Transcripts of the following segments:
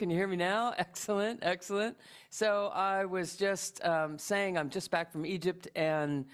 Can you hear me now? Excellent, excellent. So I was just um, saying I'm just back from Egypt and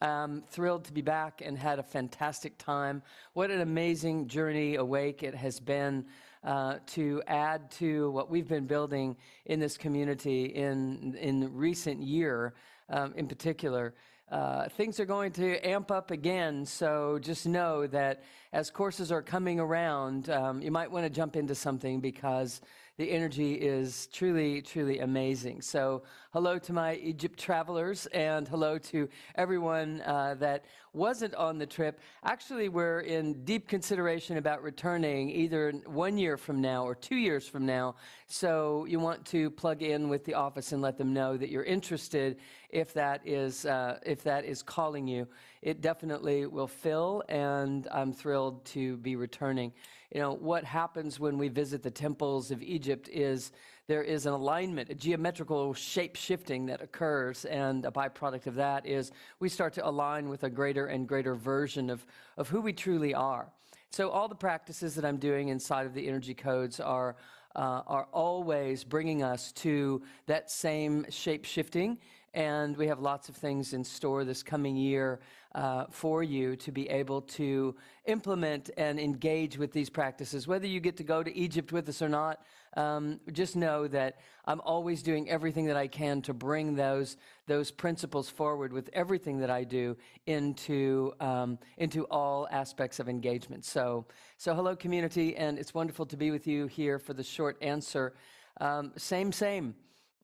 um, thrilled to be back and had a fantastic time. What an amazing journey awake it has been uh, to add to what we've been building in this community in in recent year, um, in particular. Uh, things are going to amp up again. So just know that as courses are coming around, um, you might want to jump into something because the energy is truly, truly amazing. So, hello to my Egypt travelers, and hello to everyone uh, that wasn't on the trip. Actually, we're in deep consideration about returning either one year from now or two years from now. So, you want to plug in with the office and let them know that you're interested if that is, uh, if that is calling you. It definitely will fill, and I'm thrilled to be returning you know, what happens when we visit the temples of Egypt is there is an alignment, a geometrical shape shifting that occurs. And a byproduct of that is we start to align with a greater and greater version of, of who we truly are. So, all the practices that I'm doing inside of the energy codes are, uh, are always bringing us to that same shape shifting. And we have lots of things in store this coming year uh, for you to be able to implement and engage with these practices. Whether you get to go to Egypt with us or not, um, just know that I'm always doing everything that I can to bring those those principles forward with everything that I do into um, into all aspects of engagement. So, so hello, community, and it's wonderful to be with you here for the short answer. Um, same, same,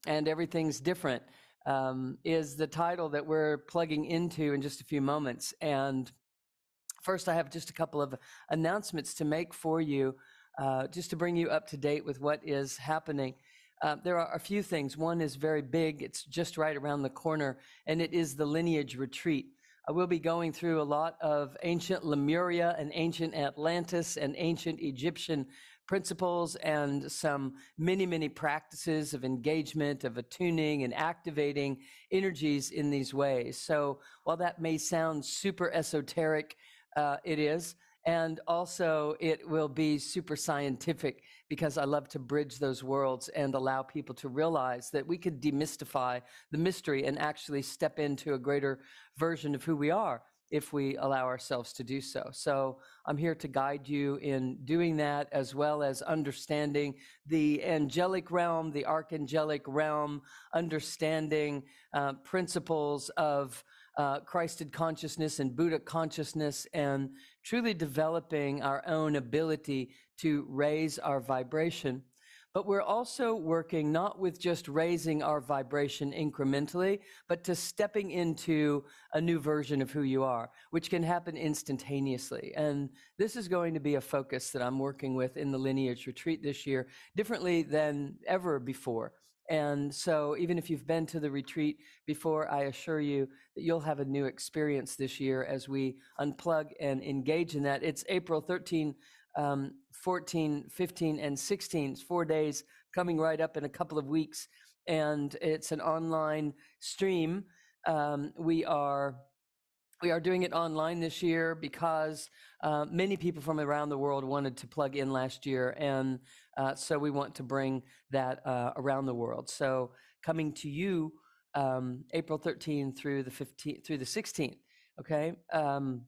and everything's different um, is the title that we're plugging into in just a few moments. And first, I have just a couple of announcements to make for you, uh, just to bring you up to date with what is happening. Uh, there are a few things. One is very big, it's just right around the corner, and it is the Lineage Retreat. I will be going through a lot of ancient Lemuria and ancient Atlantis and ancient Egyptian principles and some many, many practices of engagement, of attuning and activating energies in these ways. So while that may sound super esoteric, uh, it is. And also, it will be super scientific because I love to bridge those worlds and allow people to realize that we could demystify the mystery and actually step into a greater version of who we are if we allow ourselves to do so. So I'm here to guide you in doing that as well as understanding the angelic realm, the archangelic realm, understanding uh, principles of uh, Christed consciousness and Buddha consciousness, and truly developing our own ability to raise our vibration but we're also working not with just raising our vibration incrementally, but to stepping into a new version of who you are, which can happen instantaneously. And this is going to be a focus that I'm working with in the Lineage Retreat this year, differently than ever before. And so, even if you've been to the retreat before, I assure you that you'll have a new experience this year as we unplug and engage in that. It's April 13 um, 14, 15, and 16. It's four days coming right up in a couple of weeks. And it's an online stream. Um, we are we are doing it online this year because uh, many people from around the world wanted to plug in last year, and uh, so we want to bring that uh, around the world. So coming to you um, April 13th through the 15th through the 16th. Okay. Um,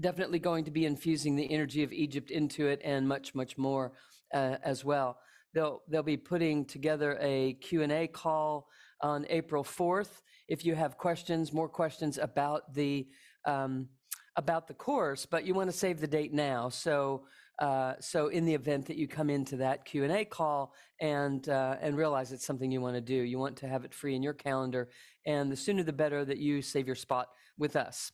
definitely going to be infusing the energy of Egypt into it and much, much more uh, as well. They'll, they'll be putting together a Q&A call on April 4th. If you have questions, more questions about the, um, about the course, but you want to save the date now. So, uh, so in the event that you come into that Q&A call and, uh, and realize it's something you want to do, you want to have it free in your calendar. And the sooner the better that you save your spot with us.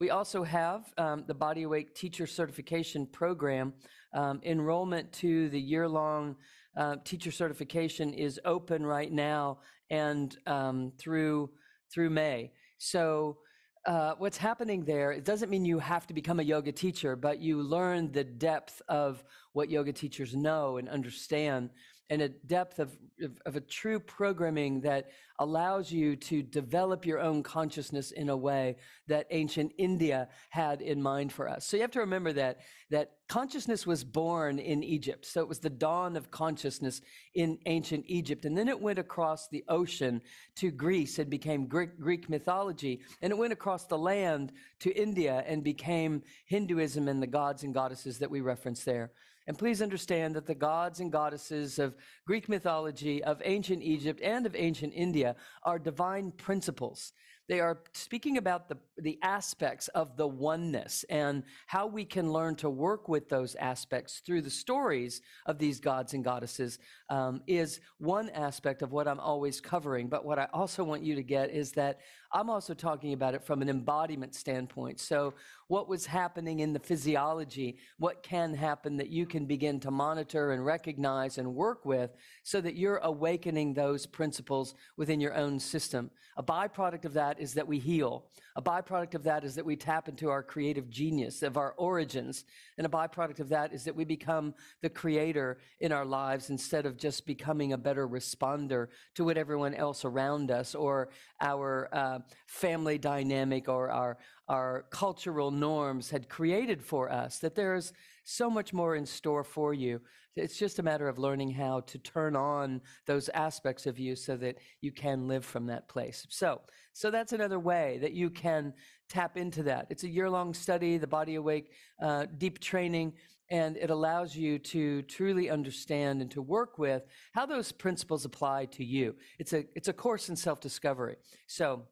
We also have um, the Body Awake Teacher Certification Program. Um, enrollment to the year long uh, teacher certification is open right now and um, through through May. So uh, what's happening there, it doesn't mean you have to become a yoga teacher, but you learn the depth of what yoga teachers know and understand and a depth of, of, of, a true programming that allows you to develop your own consciousness in a way that ancient India had in mind for us. So you have to remember that that consciousness was born in Egypt. So it was the dawn of consciousness in ancient Egypt. And then it went across the ocean to Greece and became Greek, Greek mythology. And it went across the land to India and became Hinduism and the gods and goddesses that we reference there. And please understand that the gods and goddesses of Greek mythology, of ancient Egypt, and of ancient India are divine principles. They are speaking about the, the aspects of the oneness and how we can learn to work with those aspects through the stories of these gods and goddesses um, is one aspect of what I'm always covering. But what I also want you to get is that I'm also talking about it from an embodiment standpoint. So, what was happening in the physiology, what can happen that you can begin to monitor and recognize and work with so that you're awakening those principles within your own system. A byproduct of that is that we heal. A byproduct of that is that we tap into our creative genius, of our origins. And a byproduct of that is that we become the creator in our lives instead of just becoming a better responder to what everyone else around us or our uh, family dynamic or our, our cultural norms had created for us, that there's so much more in store for you. It's just a matter of learning how to turn on those aspects of you so that you can live from that place. So, so that's another way that you can tap into that. It's a year long study, the Body Awake uh, deep training, and it allows you to truly understand and to work with how those principles apply to you. It's a, it's a course in self discovery. So,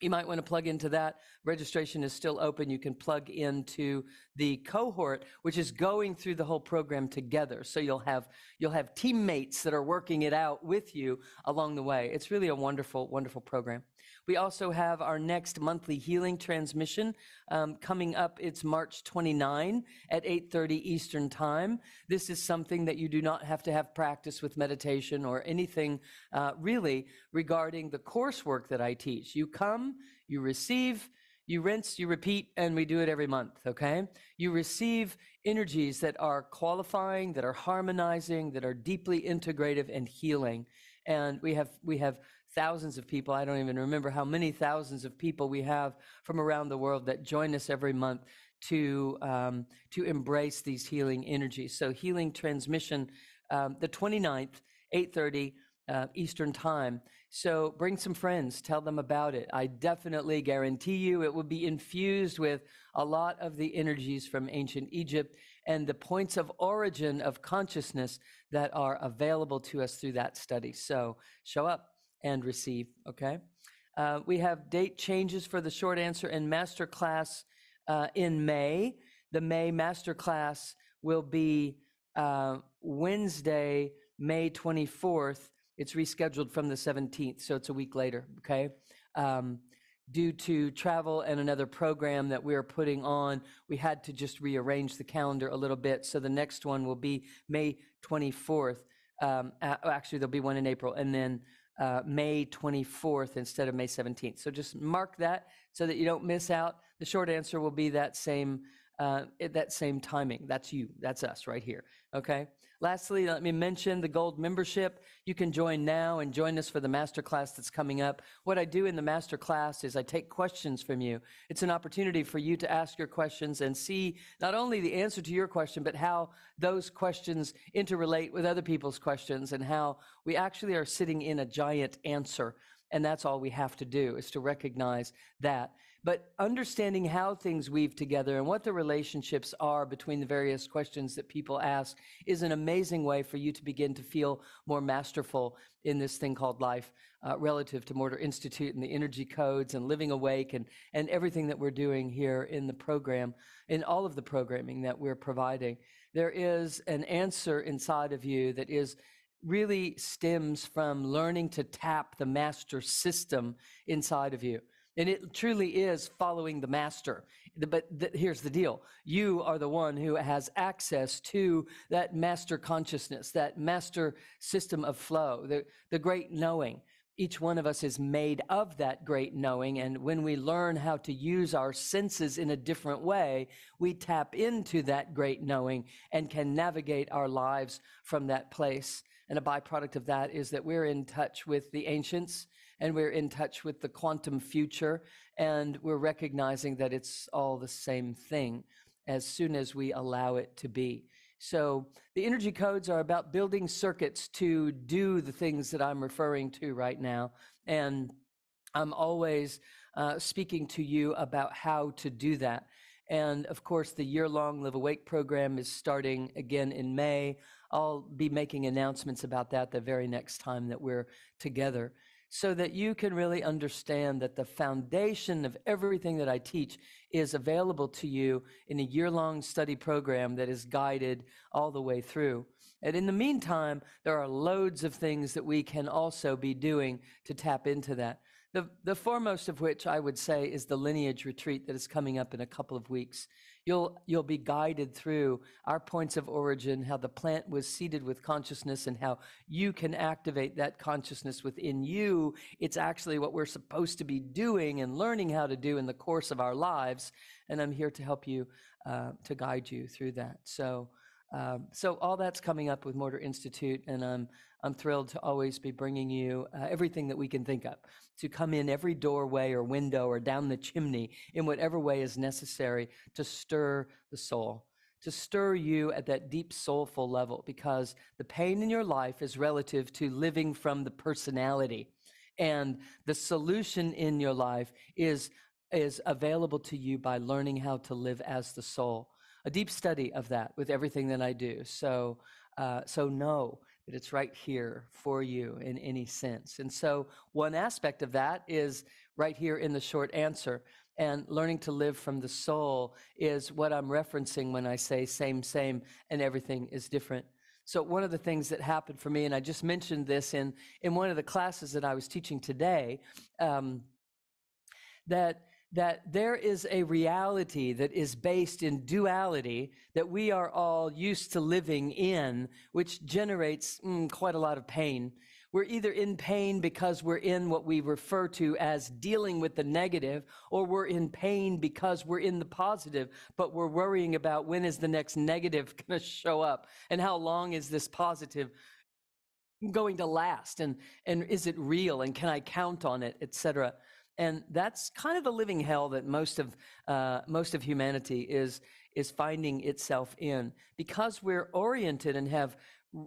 you might want to plug into that. Registration is still open. You can plug into the cohort, which is going through the whole program together. So you'll have you'll have teammates that are working it out with you along the way. It's really a wonderful, wonderful program. We also have our next monthly healing transmission um, coming up. It's March 29 at 8:30 Eastern Time. This is something that you do not have to have practice with meditation or anything uh, really regarding the coursework that I teach. You come, you receive. You rinse, you repeat, and we do it every month, okay? You receive energies that are qualifying, that are harmonizing, that are deeply integrative and healing. And we have we have thousands of people. I don't even remember how many thousands of people we have from around the world that join us every month to um, to embrace these healing energies. So healing transmission, um, the 29th, 8:30 uh, Eastern time. So bring some friends, tell them about it. I definitely guarantee you it will be infused with a lot of the energies from ancient Egypt and the points of origin of consciousness that are available to us through that study. So show up and receive. Okay. Uh, we have date changes for the short answer and master class uh, in May. The May master class will be uh, Wednesday, May 24th. It's rescheduled from the 17th, so it's a week later. Okay. Um, due to travel and another program that we are putting on, we had to just rearrange the calendar a little bit. So the next one will be May 24th. Um, actually, there'll be one in April, and then uh, May 24th instead of May 17th. So just mark that so that you don't miss out. The short answer will be that same uh, that same timing. That's you. That's us right here. Okay. Lastly, let me mention the gold membership. You can join now and join us for the master class that's coming up. What I do in the master class is I take questions from you. It's an opportunity for you to ask your questions and see not only the answer to your question, but how those questions interrelate with other people's questions and how we actually are sitting in a giant answer. And that's all we have to do is to recognize that but understanding how things weave together and what the relationships are between the various questions that people ask is an amazing way for you to begin to feel more masterful in this thing called life uh, relative to Morter Institute and the energy codes and living awake and, and everything that we're doing here in the program, in all of the programming that we're providing. There is an answer inside of you that is really stems from learning to tap the master system inside of you. And it truly is following the master. But here's the deal you are the one who has access to that master consciousness, that master system of flow, the, the great knowing. Each one of us is made of that great knowing. And when we learn how to use our senses in a different way, we tap into that great knowing and can navigate our lives from that place. And a byproduct of that is that we're in touch with the ancients and we're in touch with the quantum future. And we're recognizing that it's all the same thing as soon as we allow it to be. So the energy codes are about building circuits to do the things that I'm referring to right now. And I'm always uh, speaking to you about how to do that. And of course, the year long Live Awake program is starting again in May. I'll be making announcements about that the very next time that we're together so that you can really understand that the foundation of everything that I teach is available to you in a year long study program that is guided all the way through. And in the meantime, there are loads of things that we can also be doing to tap into that. The, the foremost of which I would say is the lineage retreat that is coming up in a couple of weeks. You'll, you'll be guided through our points of origin, how the plant was seeded with consciousness, and how you can activate that consciousness within you. It's actually what we're supposed to be doing and learning how to do in the course of our lives. And I'm here to help you, uh, to guide you through that. So, um, so all that's coming up with Morter Institute, and I'm I'm thrilled to always be bringing you uh, everything that we can think of to come in every doorway or window or down the chimney in whatever way is necessary to stir the soul, to stir you at that deep soulful level, because the pain in your life is relative to living from the personality, and the solution in your life is is available to you by learning how to live as the soul a deep study of that with everything that I do. So, uh, so know that it's right here for you in any sense. And so, one aspect of that is right here in the short answer. And learning to live from the soul is what I'm referencing when I say same, same, and everything is different. So, one of the things that happened for me, and I just mentioned this in, in one of the classes that I was teaching today, um, that that there is a reality that is based in duality that we are all used to living in, which generates mm, quite a lot of pain. We're either in pain because we're in what we refer to as dealing with the negative, or we're in pain because we're in the positive, but we're worrying about when is the next negative going to show up and how long is this positive going to last and and is it real and can I count on it, etc. And that's kind of the living hell that most of uh, most of humanity is is finding itself in because we're oriented and have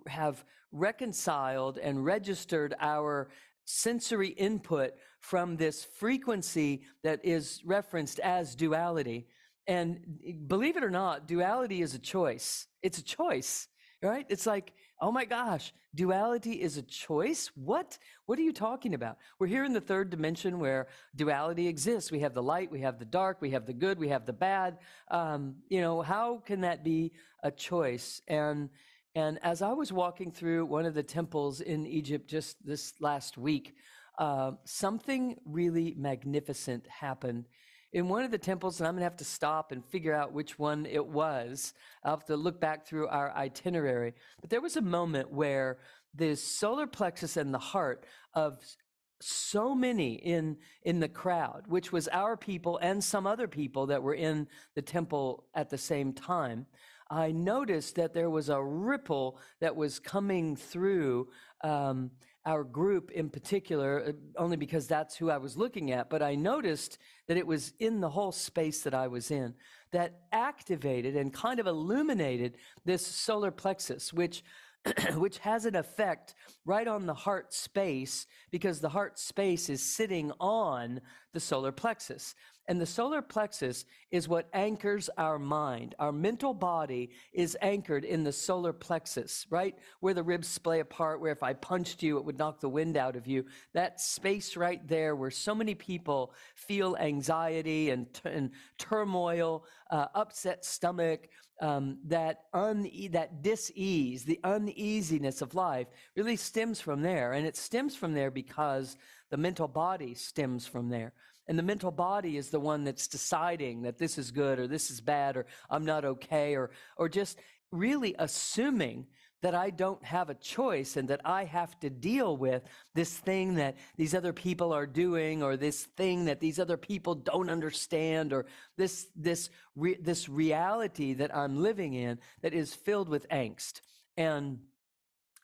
have reconciled and registered our sensory input from this frequency that is referenced as duality. And believe it or not, duality is a choice. It's a choice, right? It's like Oh my gosh, duality is a choice? What? What are you talking about? We're here in the third dimension where duality exists. We have the light, we have the dark, we have the good, we have the bad. Um, you know, how can that be a choice? And and as I was walking through one of the temples in Egypt just this last week, uh, something really magnificent happened in one of the temples, and I'm going to have to stop and figure out which one it was. I'll have to look back through our itinerary. But there was a moment where the solar plexus and the heart of so many in in the crowd which was our people and some other people that were in the temple at the same time i noticed that there was a ripple that was coming through um, our group in particular, uh, only because that's who I was looking at, but I noticed that it was in the whole space that I was in that activated and kind of illuminated this solar plexus, which which has an effect right on the heart space because the heart space is sitting on the solar plexus. And the solar plexus is what anchors our mind. Our mental body is anchored in the solar plexus, right? Where the ribs splay apart, where if I punched you, it would knock the wind out of you. That space right there where so many people feel anxiety and, and turmoil, uh, upset stomach, um, that un that dis-ease, the uneasiness of life really stems from there. And it stems from there because the mental body stems from there. And the mental body is the one that's deciding that this is good or this is bad or I'm not okay or, or just really assuming that I don't have a choice and that I have to deal with this thing that these other people are doing or this thing that these other people don't understand or this, this, re- this reality that I'm living in that is filled with angst. And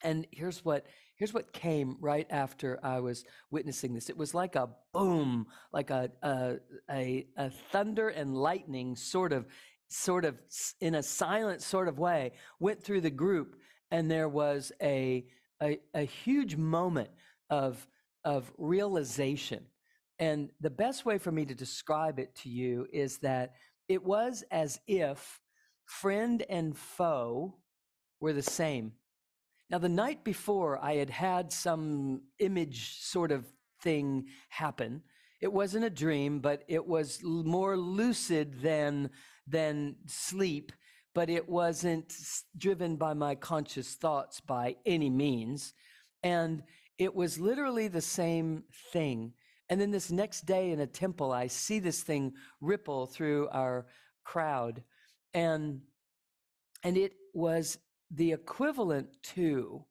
And here's what here's what came right after I was witnessing this. It was like a boom, like a a a, a thunder and lightning sort of sort of in a silent sort of way went through the group and there was a a, a huge moment of of realization and the best way for me to describe it to you is that it was as if friend and foe were the same now, the night before, I had had some image sort of thing happen. It wasn't a dream, but it was more lucid than, than sleep, but it wasn't driven by my conscious thoughts by any means. And it was literally the same thing. And then this next day in a temple, I see this thing ripple through our crowd. And, and it was the equivalent to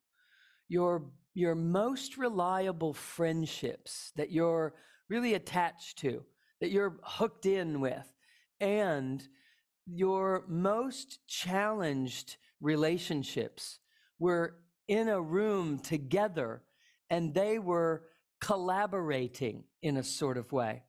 your your most reliable friendships that you're really attached to that you're hooked in with and your most challenged relationships were in a room together and they were collaborating in a sort of way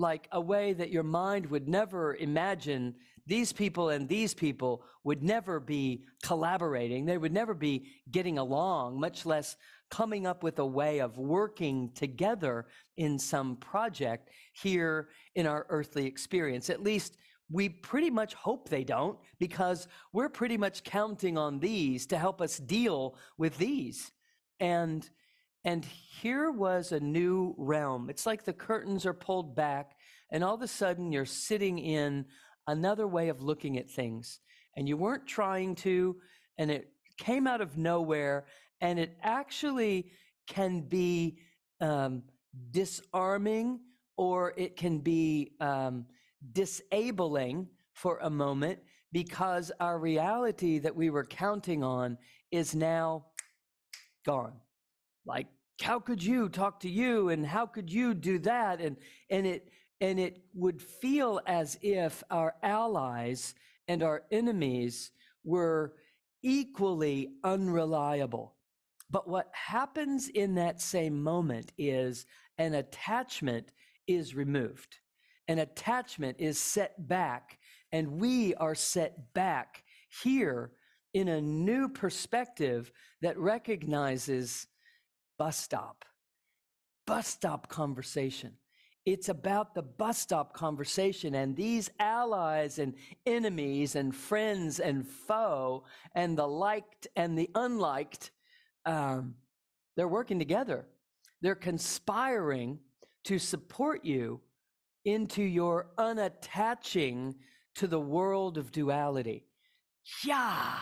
like a way that your mind would never imagine these people and these people would never be collaborating. They would never be getting along, much less coming up with a way of working together in some project here in our earthly experience. At least we pretty much hope they don't because we're pretty much counting on these to help us deal with these. And and here was a new realm. It's like the curtains are pulled back and all of a sudden you're sitting in another way of looking at things. And you weren't trying to, and it came out of nowhere. And it actually can be um, disarming or it can be um, disabling for a moment because our reality that we were counting on is now gone. Like, how could you talk to you and how could you do that? And, and it, and it would feel as if our allies and our enemies were equally unreliable. But what happens in that same moment is an attachment is removed. An attachment is set back, and we are set back here in a new perspective that recognizes bus stop, bus stop conversation. It's about the bus stop conversation and these allies and enemies and friends and foe and the liked and the unliked. Um, they're working together. They're conspiring to support you into your unattaching to the world of duality. Yeah.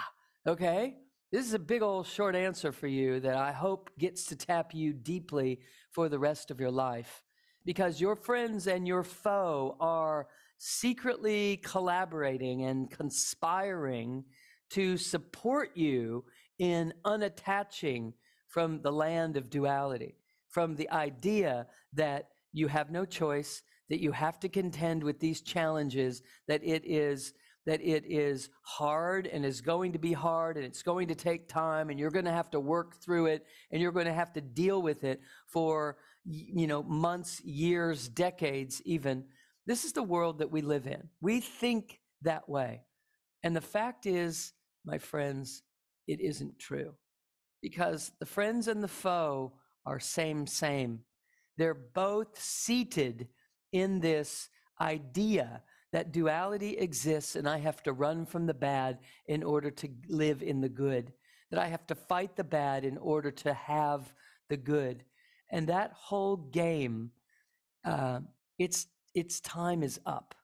Okay. This is a big old short answer for you that I hope gets to tap you deeply for the rest of your life because your friends and your foe are secretly collaborating and conspiring to support you in unattaching from the land of duality, from the idea that you have no choice, that you have to contend with these challenges, that it is that it is hard and is going to be hard and it's going to take time and you're going to have to work through it and you're going to have to deal with it for you know, months, years, decades, even. This is the world that we live in. We think that way. And the fact is, my friends, it isn't true because the friends and the foe are same, same. They're both seated in this idea that duality exists and I have to run from the bad in order to live in the good, that I have to fight the bad in order to have the good. And that whole game, uh, its its time is up.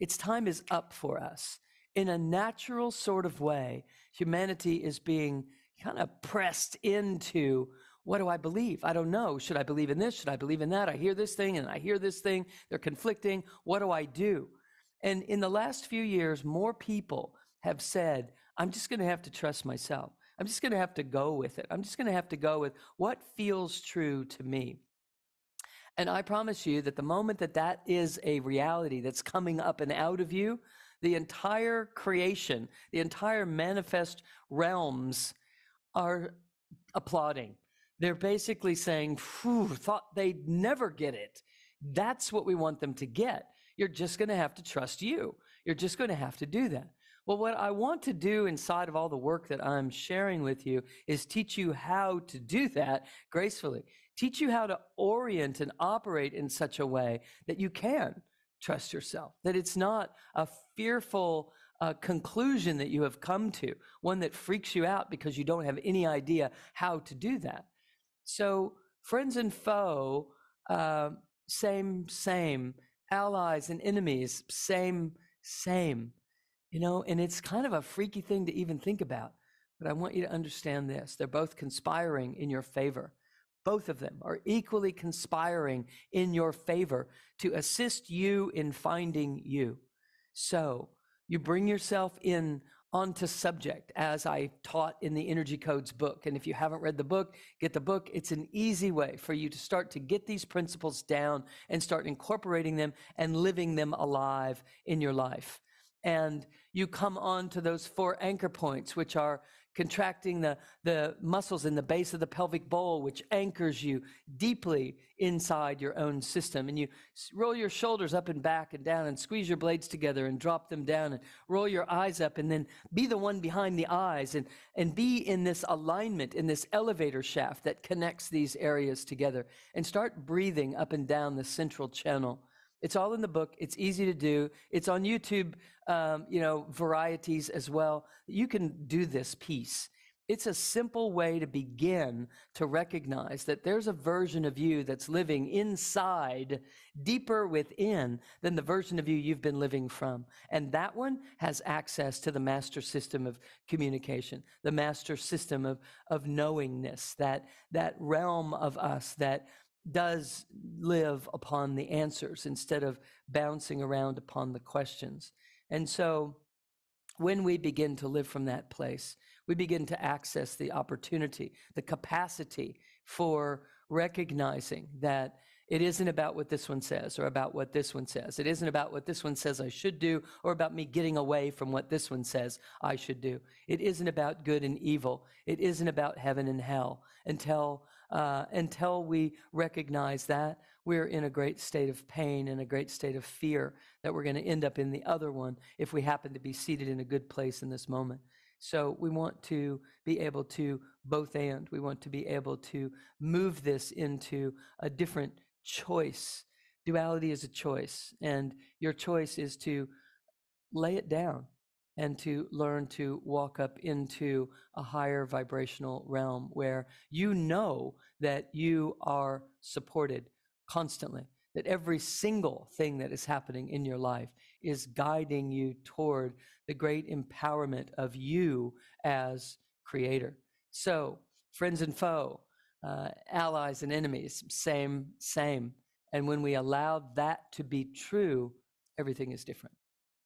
Its time is up for us. In a natural sort of way, humanity is being kind of pressed into what do I believe? I don't know. Should I believe in this? Should I believe in that? I hear this thing and I hear this thing. They're conflicting. What do I do? And in the last few years, more people have said, I'm just going to have to trust myself. I'm just going to have to go with it. I'm just going to have to go with what feels true to me. And I promise you that the moment that that is a reality that's coming up and out of you, the entire creation, the entire manifest realms are applauding. They're basically saying, Phew, thought they'd never get it. That's what we want them to get. You're just going to have to trust you. You're just going to have to do that. Well, what I want to do inside of all the work that I'm sharing with you is teach you how to do that gracefully, teach you how to orient and operate in such a way that you can trust yourself, that it's not a fearful uh, conclusion that you have come to, one that freaks you out because you don't have any idea how to do that. So, friends and foe, uh, same, same. Allies and enemies, same, same. You know, and it's kind of a freaky thing to even think about. But I want you to understand this they're both conspiring in your favor. Both of them are equally conspiring in your favor to assist you in finding you. So you bring yourself in onto subject as I taught in the Energy Codes book. And if you haven't read the book, get the book. It's an easy way for you to start to get these principles down and start incorporating them and living them alive in your life. And you come on to those four anchor points, which are contracting the, the muscles in the base of the pelvic bowl, which anchors you deeply inside your own system. And you roll your shoulders up and back and down and squeeze your blades together and drop them down and roll your eyes up and then be the one behind the eyes and, and be in this alignment, in this elevator shaft that connects these areas together and start breathing up and down the central channel. It's all in the book. It's easy to do. It's on YouTube, um, you know, varieties as well. You can do this piece. It's a simple way to begin to recognize that there's a version of you that's living inside, deeper within than the version of you you've been living from. And that one has access to the master system of communication, the master system of, of knowingness, that, that realm of us that does live upon the answers instead of bouncing around upon the questions. And so when we begin to live from that place, we begin to access the opportunity, the capacity for recognizing that it isn't about what this one says or about what this one says. It isn't about what this one says I should do or about me getting away from what this one says I should do. It isn't about good and evil. It isn't about heaven and hell until uh, until we recognize that, we're in a great state of pain and a great state of fear that we're going to end up in the other one if we happen to be seated in a good place in this moment. So we want to be able to both and. We want to be able to move this into a different choice. Duality is a choice, and your choice is to lay it down and to learn to walk up into a higher vibrational realm where you know that you are supported constantly, that every single thing that is happening in your life is guiding you toward the great empowerment of you as creator. So, friends and foe, uh, allies and enemies, same, same. And when we allow that to be true, everything is different.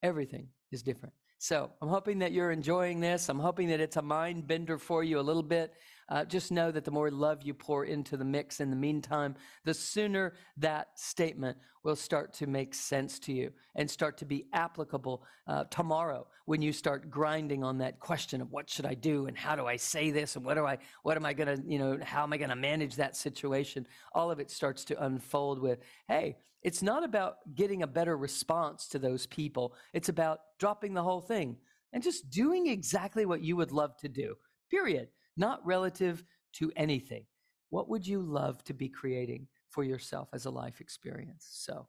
Everything is different. So I'm hoping that you're enjoying this. I'm hoping that it's a mind bender for you a little bit. Uh, just know that the more love you pour into the mix in the meantime, the sooner that statement will start to make sense to you and start to be applicable uh, tomorrow when you start grinding on that question of what should I do and how do I say this and what do I what am I going to you know how am I going to manage that situation? All of it starts to unfold with hey. It's not about getting a better response to those people. It's about dropping the whole thing and just doing exactly what you would love to do. Period not relative to anything. What would you love to be creating for yourself as a life experience? So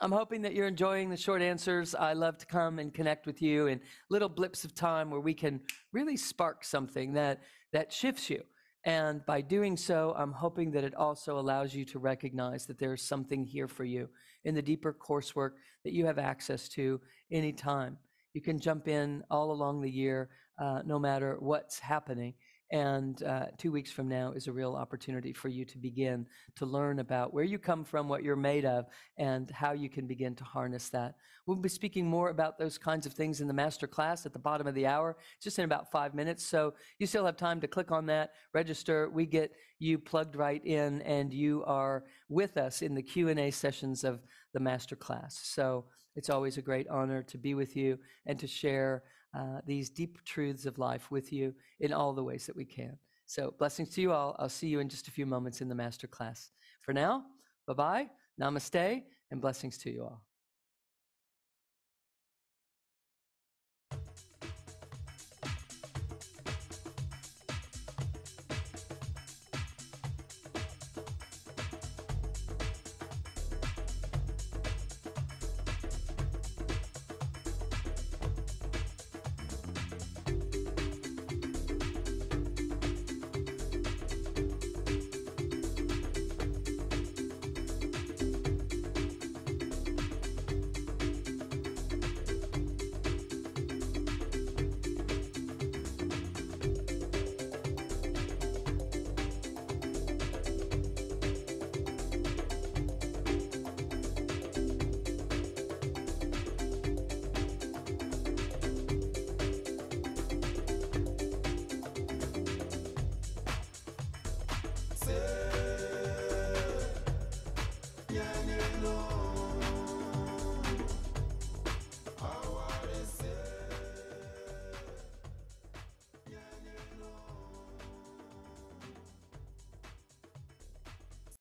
I'm hoping that you're enjoying the short answers. I love to come and connect with you in little blips of time where we can really spark something that that shifts you. And by doing so, I'm hoping that it also allows you to recognize that there's something here for you in the deeper coursework that you have access to anytime. You can jump in all along the year, uh, no matter what's happening. And uh, two weeks from now is a real opportunity for you to begin to learn about where you come from, what you're made of, and how you can begin to harness that. We'll be speaking more about those kinds of things in the master class at the bottom of the hour, just in about five minutes. So you still have time to click on that, register. We get you plugged right in, and you are with us in the Q and A sessions of the master class. So it's always a great honor to be with you and to share uh, these deep truths of life with you in all the ways that we can. So blessings to you all. I'll see you in just a few moments in the master class. For now, bye bye, namaste, and blessings to you all.